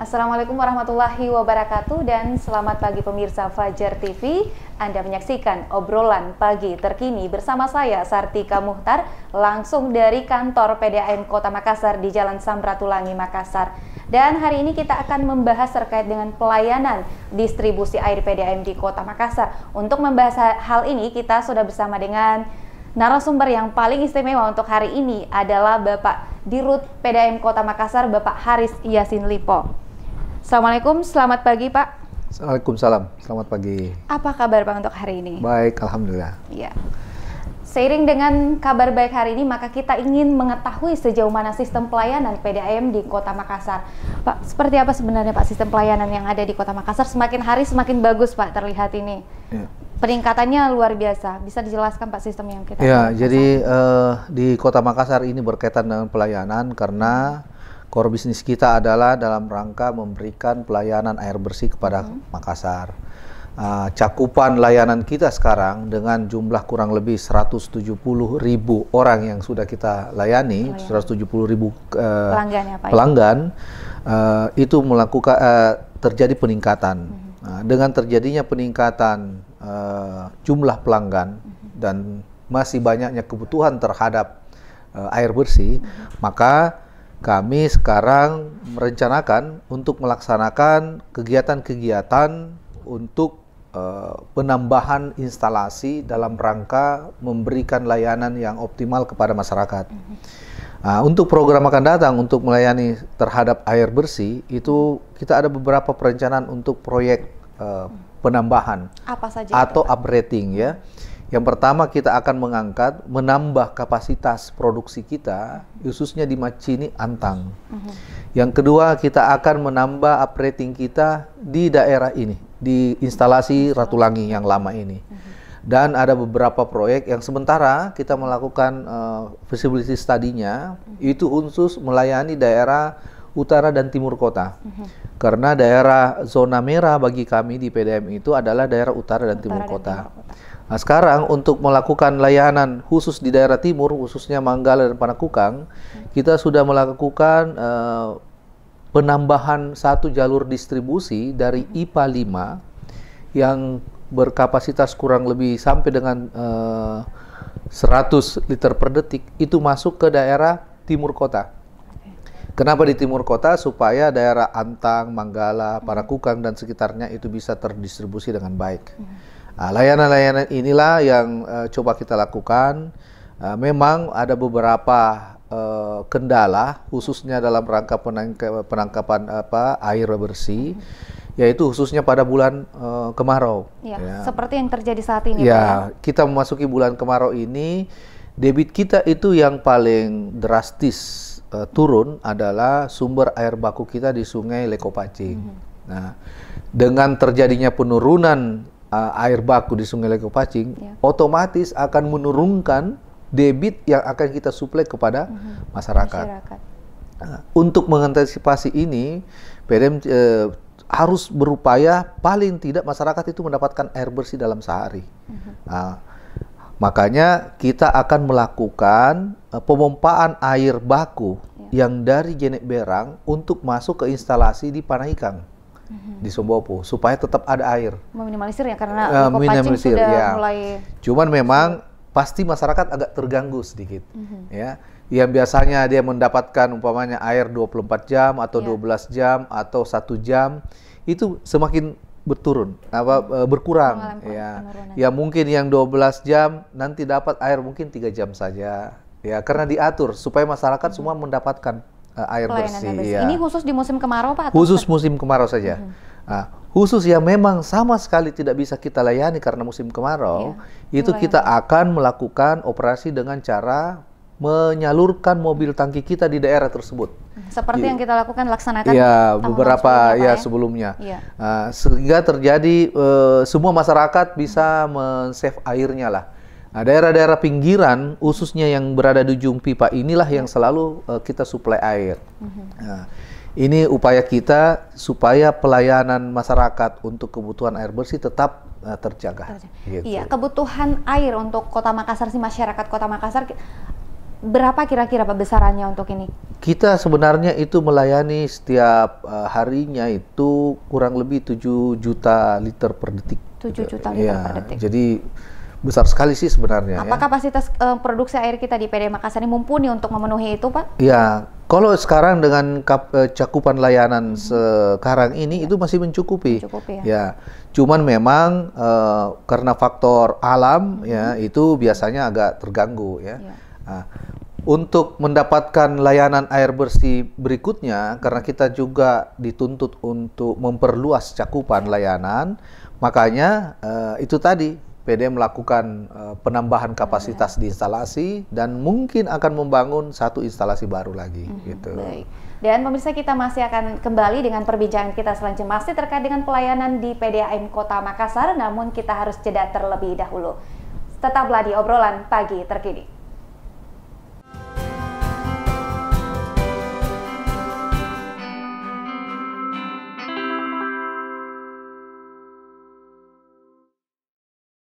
Assalamualaikum warahmatullahi wabarakatuh dan selamat pagi pemirsa Fajar TV. Anda menyaksikan obrolan pagi terkini bersama saya Sartika Muhtar langsung dari kantor PDAM Kota Makassar di Jalan Samratulangi Makassar. Dan hari ini kita akan membahas terkait dengan pelayanan distribusi air PDAM di Kota Makassar. Untuk membahas hal ini kita sudah bersama dengan narasumber yang paling istimewa untuk hari ini adalah Bapak Dirut PDAM Kota Makassar, Bapak Haris Yasin Lipo. Assalamualaikum, selamat pagi Pak. Waalaikumsalam, selamat pagi. Apa kabar Pak untuk hari ini? Baik, Alhamdulillah. Iya. Seiring dengan kabar baik hari ini, maka kita ingin mengetahui sejauh mana sistem pelayanan PDAM di Kota Makassar. Pak, seperti apa sebenarnya Pak sistem pelayanan yang ada di Kota Makassar? Semakin hari semakin bagus Pak terlihat ini. Ya. Peningkatannya luar biasa. Bisa dijelaskan Pak sistem yang kita? Ya, jadi uh, di Kota Makassar ini berkaitan dengan pelayanan karena core bisnis kita adalah dalam rangka memberikan pelayanan air bersih kepada hmm. Makassar. Uh, cakupan layanan kita sekarang dengan jumlah kurang lebih 170 ribu orang yang sudah kita layani, oh, ya. 170 ribu uh, pelanggan, ya, Pak, pelanggan uh, itu melakukan uh, terjadi peningkatan. Hmm. Uh, dengan terjadinya peningkatan uh, jumlah pelanggan hmm. dan masih banyaknya kebutuhan terhadap uh, air bersih, hmm. maka kami sekarang merencanakan untuk melaksanakan kegiatan-kegiatan untuk uh, penambahan instalasi dalam rangka memberikan layanan yang optimal kepada masyarakat. Uh, untuk program akan datang untuk melayani terhadap air bersih itu kita ada beberapa perencanaan untuk proyek uh, penambahan Apa saja atau itu, upgrading ya. Yang pertama kita akan mengangkat, menambah kapasitas produksi kita, khususnya di Macini Antang. Uh-huh. Yang kedua kita akan menambah operating kita di daerah ini, di instalasi Ratulangi yang lama ini. Uh-huh. Dan ada beberapa proyek yang sementara kita melakukan uh, feasibility study-nya, uh-huh. itu khusus melayani daerah utara dan timur kota. Uh-huh. Karena daerah zona merah bagi kami di PDM itu adalah daerah utara dan utara timur dan kota. Timur kota. Nah, sekarang untuk melakukan layanan khusus di daerah timur, khususnya Manggala dan Panakukang, kita sudah melakukan uh, penambahan satu jalur distribusi dari IPA 5 yang berkapasitas kurang lebih sampai dengan uh, eh, 100 liter per detik itu masuk ke daerah timur kota. Kenapa di timur kota? Supaya daerah Antang, Manggala, Panakukang dan sekitarnya itu bisa terdistribusi dengan baik. Nah, layanan-layanan inilah yang uh, coba kita lakukan. Uh, memang ada beberapa uh, kendala, khususnya dalam rangka penangka, penangkapan apa air bersih, yaitu khususnya pada bulan uh, kemarau. Ya, ya. Seperti yang terjadi saat ini. Ya, ya, kita memasuki bulan kemarau ini, debit kita itu yang paling drastis uh, turun adalah sumber air baku kita di Sungai Lekopacing. Mm -hmm. Nah, dengan terjadinya penurunan uh, air baku di Sungai Leko Pacing, ya. otomatis akan menurunkan debit yang akan kita suplai kepada mhm. -huh. masyarakat. masyarakat. Uh, untuk mengantisipasi ini, PDM uh, harus berupaya paling tidak masyarakat itu mendapatkan air bersih dalam sehari. Uh -huh. uh, makanya kita akan melakukan uh, pemompaan air baku ya. yang dari Jenek Berang untuk masuk ke instalasi di Panahikang hmm. di Sombopo supaya tetap ada air. Meminimalisir ya karena uh, minimalisir, sudah ya. mulai. Cuman memang pasti masyarakat agak terganggu sedikit, hmm. ya. Yang biasanya dia mendapatkan umpamanya air 24 jam atau yeah. 12 jam atau satu jam itu semakin berturun apa hmm. berkurang ya. Ya mungkin yang 12 jam nanti dapat air mungkin tiga jam saja. Ya karena diatur supaya masyarakat hmm. semua mendapatkan uh, air bersih. bersih. Ya. Ini khusus di musim kemarau Pak? Khusus musim kemarau saja. -huh. nah, khusus yang memang sama sekali tidak bisa kita layani karena musim kemarau, ya. itu kita akan melakukan operasi dengan cara menyalurkan mobil tangki kita di daerah tersebut. Seperti yang kita lakukan laksanakan. Ya, beberapa ya, ya sebelumnya. Ya. Uh, sehingga terjadi uh, semua masyarakat bisa men-save airnya lah. Nah, daerah-daerah pinggiran, khususnya yang berada di ujung pipa inilah yang selalu uh, kita suplai air. Mm-hmm. Nah, ini upaya kita supaya pelayanan masyarakat untuk kebutuhan air bersih tetap uh, terjaga. Gitu. Iya, kebutuhan air untuk Kota Makassar sih masyarakat Kota Makassar berapa kira-kira Pak besarannya untuk ini? Kita sebenarnya itu melayani setiap uh, harinya itu kurang lebih 7 juta liter per detik. 7 juta liter ya, per detik. Jadi besar sekali sih sebenarnya. Apa ya. kapasitas uh, produksi air kita di PD Makassar ini mumpuni untuk memenuhi itu, Pak? Ya, kalau sekarang dengan kap, uh, cakupan layanan hmm. sekarang ini ya. itu masih mencukupi. mencukupi ya. ya. Cuman memang uh, karena faktor alam hmm. ya itu biasanya agak terganggu ya. ya. Nah, untuk mendapatkan layanan air bersih berikutnya karena kita juga dituntut untuk memperluas cakupan layanan, makanya uh, itu tadi PD melakukan uh, penambahan kapasitas di instalasi dan mungkin akan membangun satu instalasi baru lagi hmm, gitu. Baik. Dan pemirsa kita masih akan kembali dengan perbincangan kita selanjutnya masih terkait dengan pelayanan di PDAM Kota Makassar namun kita harus jeda terlebih dahulu. Tetaplah di obrolan pagi terkini.